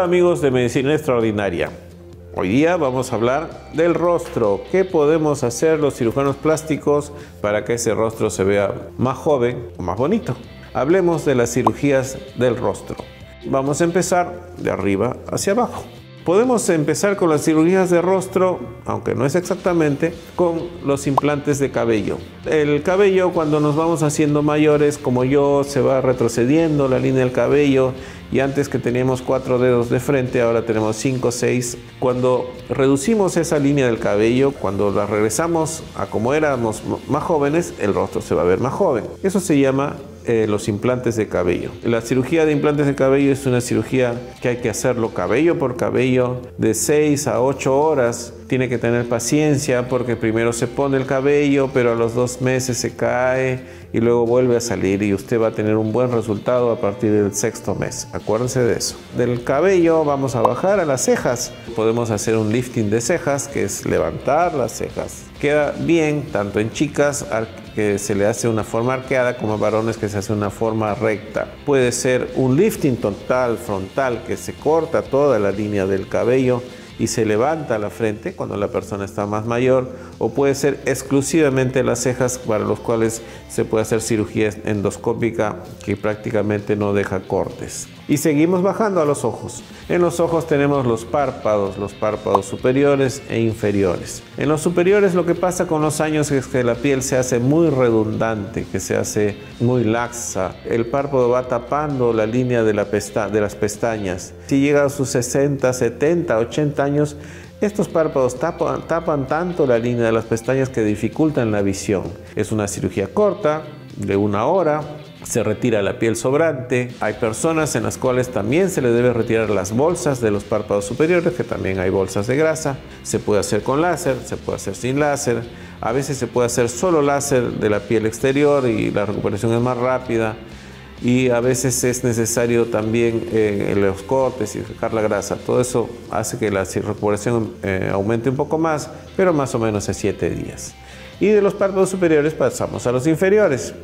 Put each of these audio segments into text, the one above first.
Hola amigos de Medicina Extraordinaria. Hoy día vamos a hablar del rostro. ¿Qué podemos hacer los cirujanos plásticos para que ese rostro se vea más joven o más bonito? Hablemos de las cirugías del rostro. Vamos a empezar de arriba hacia abajo. Podemos empezar con las cirugías de rostro, aunque no es exactamente, con los implantes de cabello. El cabello cuando nos vamos haciendo mayores, como yo, se va retrocediendo la línea del cabello y antes que teníamos cuatro dedos de frente, ahora tenemos cinco o seis. Cuando reducimos esa línea del cabello, cuando la regresamos a como éramos más jóvenes, el rostro se va a ver más joven. Eso se llama eh, los implantes de cabello. La cirugía de implantes de cabello es una cirugía que hay que hacerlo cabello por cabello de 6 a 8 horas. Tiene que tener paciencia porque primero se pone el cabello, pero a los dos meses se cae y luego vuelve a salir y usted va a tener un buen resultado a partir del sexto mes. Acuérdense de eso. Del cabello vamos a bajar a las cejas. Podemos hacer un lifting de cejas, que es levantar las cejas. Queda bien tanto en chicas que se le hace una forma arqueada como a varones que se hace una forma recta. Puede ser un lifting total frontal que se corta toda la línea del cabello y se levanta la frente cuando la persona está más mayor o puede ser exclusivamente las cejas para los cuales se puede hacer cirugía endoscópica que prácticamente no deja cortes. Y seguimos bajando a los ojos. En los ojos tenemos los párpados, los párpados superiores e inferiores. En los superiores lo que pasa con los años es que la piel se hace muy redundante, que se hace muy laxa. El párpado va tapando la línea de, la de las pestañas. Si llega a sus 60, 70, 80 años, estos párpados tapan, tapan, tanto la línea de las pestañas que dificultan la visión. Es una cirugía corta, de una hora, se retira la piel sobrante. Hay personas en las cuales también se le debe retirar las bolsas de los párpados superiores, que también hay bolsas de grasa. Se puede hacer con láser, se puede hacer sin láser. A veces se puede hacer solo láser de la piel exterior y la recuperación es más rápida. Y a veces es necesario también eh, los cortes y sacar la grasa. Todo eso hace que la recuperación eh, aumente un poco más, pero más o menos en 7 días. Y de los párpados superiores pasamos a los inferiores.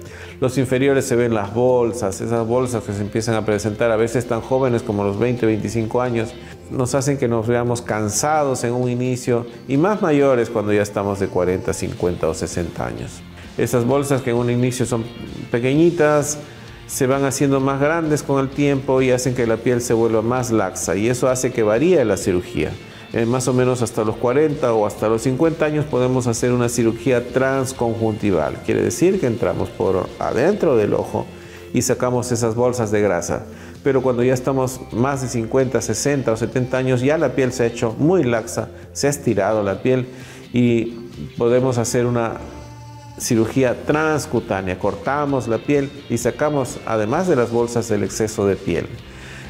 Los inferiores se ven las bolsas, esas bolsas que se empiezan a presentar a veces tan jóvenes como los 20, 25 años, nos hacen que nos veamos cansados en un inicio y más mayores cuando ya estamos de 40, 50 o 60 años. Esas bolsas que en un inicio son pequeñitas, se van haciendo más grandes con el tiempo y hacen que la piel se vuelva más laxa y eso hace que varíe la cirugía. Eh, más o menos hasta los 40 o hasta los 50 años podemos hacer una cirugía transconjuntival. Quiere decir que entramos por adentro del ojo y sacamos esas bolsas de grasa. Pero cuando ya estamos más de 50, 60 o 70 años, ya la piel se ha hecho muy laxa, se ha estirado la piel y podemos hacer una cirugía transcutánea. Cortamos la piel y sacamos, además de las bolsas, el exceso de piel.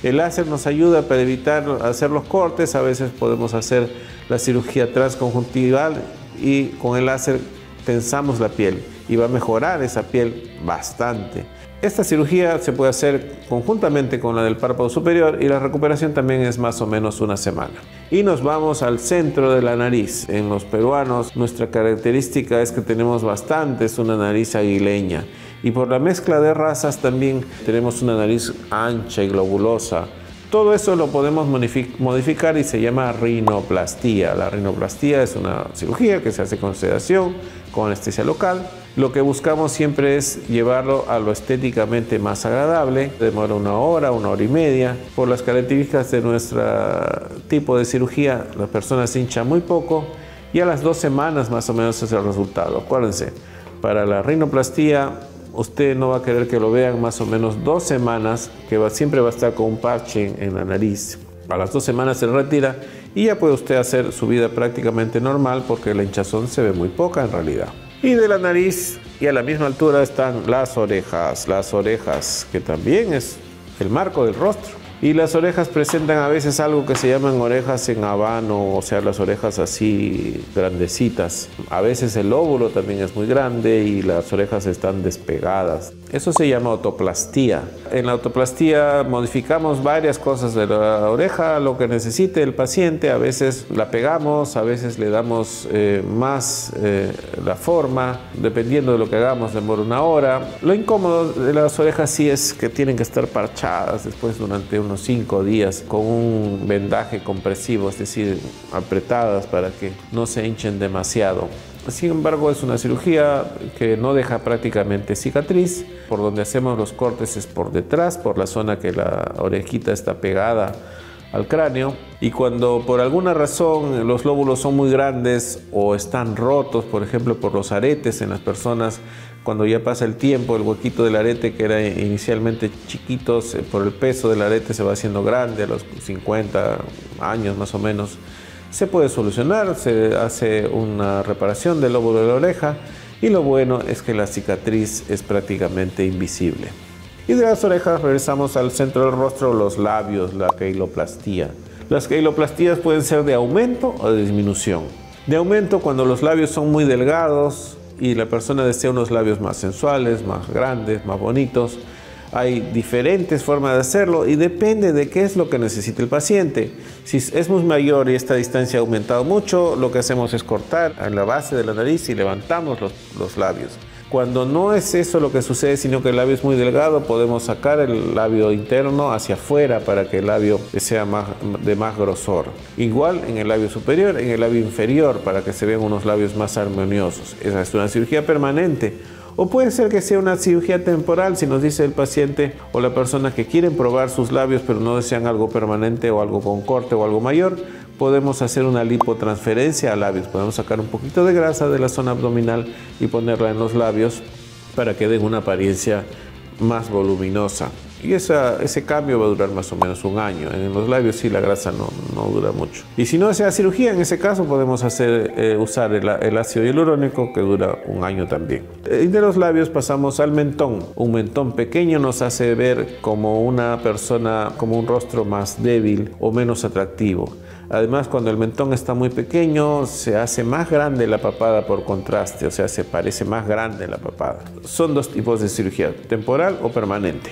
El láser nos ayuda para evitar hacer los cortes, a veces podemos hacer la cirugía transconjuntival y con el láser tensamos la piel y va a mejorar esa piel bastante. Esta cirugía se puede hacer conjuntamente con la del párpado superior y la recuperación también es más o menos una semana. Y nos vamos al centro de la nariz. En los peruanos nuestra característica es que tenemos bastantes una nariz aguileña y por la mezcla de razas también tenemos una nariz ancha y globulosa. Todo eso lo podemos modificar y se llama rinoplastía. La rinoplastía es una cirugía que se hace con sedación, con anestesia local. Lo que buscamos siempre es llevarlo a lo estéticamente más agradable. Demora una hora, una hora y media. Por las características de nuestro tipo de cirugía, la persona se hincha muy poco y a las dos semanas más o menos es el resultado. Acuérdense, para la rinoplastía usted no va a querer que lo vean más o menos dos semanas, que siempre va a estar con un parche en, la nariz. A las dos semanas se retira y ya puede usted hacer su vida prácticamente normal porque la hinchazón se ve muy poca en realidad. Y de la nariz y a la misma altura están las orejas, las orejas que también es el marco del rostro. Y las orejas presentan a veces algo que se llaman orejas en habano, o sea, las orejas así grandecitas. A veces el óvulo también es muy grande y las orejas están despegadas. Eso se llama autoplastía. En la autoplastía modificamos varias cosas de la oreja, lo que necesite el paciente. A veces la pegamos, a veces le damos eh, más eh, la forma, dependiendo de lo que hagamos, demora una hora. Lo incómodo de las orejas sí es que tienen que estar parchadas después durante unos cinco días con un vendaje compresivo, es decir, apretadas para que no se hinchen demasiado. Sin embargo, es una cirugía que no deja prácticamente cicatriz. Por donde hacemos los cortes es por detrás, por la zona que la orejita está pegada al cráneo. Y cuando por alguna razón los lóbulos son muy grandes o están rotos, por ejemplo por los aretes en las personas, cuando ya pasa el tiempo, el huequito del arete que era inicialmente chiquito, por el peso del arete se va haciendo grande a los 50 años más o menos se puede solucionar, se hace una reparación del lóbulo de la oreja y lo bueno es que la cicatriz es prácticamente invisible. Y de las orejas regresamos al centro del rostro, los labios, la queiloplastía. Las queiloplastías pueden ser de aumento o de disminución. De aumento cuando los labios son muy delgados y la persona desea unos labios más sensuales, más grandes, más bonitos. Hay diferentes formas de hacerlo y depende de qué es lo que necesite el paciente. Si es muy mayor y esta distancia ha aumentado mucho, lo que hacemos es cortar en la base de la nariz y levantamos los, labios. Cuando no es eso lo que sucede, sino que el labio es muy delgado, podemos sacar el labio interno hacia afuera para que el labio sea más, de más grosor. Igual en el labio superior, en el labio inferior, para que se vean unos labios más armoniosos. Esa es una cirugía permanente o puede ser que sea una cirugía temporal si nos dice el paciente o la persona que quieren probar sus labios pero no desean algo permanente o algo con corte o algo mayor. Podemos hacer una lipotransferencia a labios. Podemos sacar un poquito de grasa de la zona abdominal y ponerla en los labios para que den una apariencia más voluminosa. Y ese cambio va a durar más o menos un año. En los labios sí la grasa no, no dura mucho. Y si no sea cirugía, en ese caso podemos hacer, eh, usar el, ácido hialurónico que dura un año también. Eh, y de los labios pasamos al mentón. Un mentón pequeño nos hace ver como una persona, como un rostro más débil o menos atractivo. Además, cuando el mentón está muy pequeño, se hace más grande la papada por contraste, o sea, se parece más grande la papada. Son dos tipos de cirugía, temporal o permanente.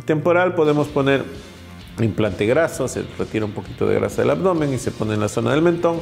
Temporal podemos poner implante graso, se retira un poquito de grasa del abdomen y se pone en la zona del mentón.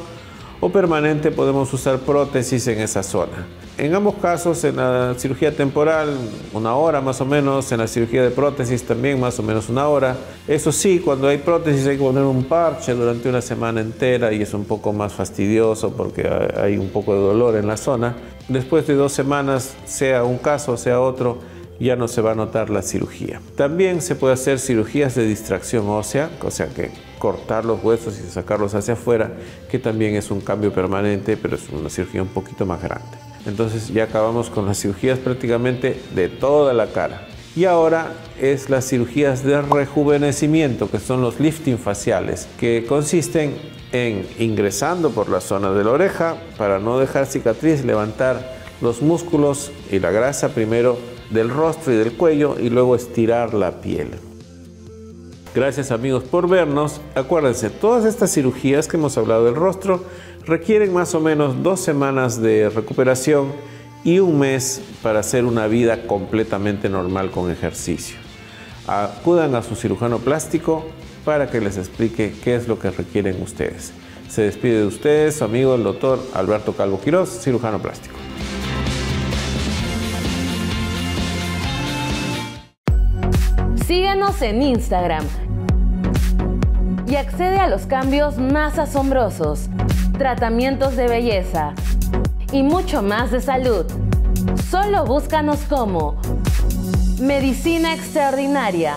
O permanente podemos usar prótesis en esa zona. En ambos casos, en la cirugía temporal, una hora más o menos, en la cirugía de prótesis también más o menos una hora. Eso sí, cuando hay prótesis hay que poner un parche durante una semana entera y es un poco más fastidioso porque hay un poco de dolor en la zona. Después de dos semanas, sea un caso, sea otro, ya no se va a notar la cirugía. También se puede hacer cirugías de distracción ósea, o sea que cortar los huesos y sacarlos hacia afuera, que también es un cambio permanente, pero es una cirugía un poquito más grande. Entonces ya acabamos con las cirugías prácticamente de toda la cara. Y ahora es las cirugías de rejuvenecimiento, que son los lifting faciales, que consisten en ingresando por la zona de la oreja para no dejar cicatriz, levantar los músculos y la grasa primero del rostro y del cuello y luego estirar la piel. Gracias amigos por vernos. Acuérdense, todas estas cirugías que hemos hablado del rostro requieren más o menos dos semanas de recuperación y un mes para hacer una vida completamente normal con ejercicio. Acudan a su cirujano plástico para que les explique qué es lo que requieren ustedes. Se despide de ustedes su amigo el doctor Alberto Calvo Quiroz, cirujano plástico. En Instagram y accede a los cambios más asombrosos, tratamientos de belleza y mucho más de salud. Solo búscanos como Medicina Extraordinaria.